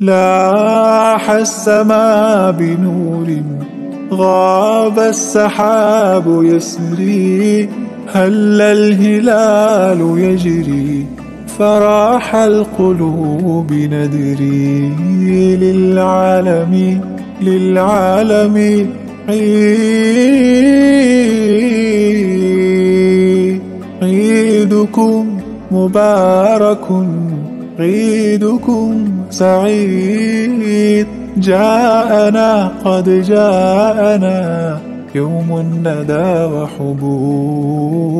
لاح السما بنور غاب السحاب يسري هل الهلال يجري؟ فراح القلوب ندري للعالم للعالم عيدكم مبارك. عيدكم سعيد. جاءنا قد جاءنا يوم الندى وحبوب.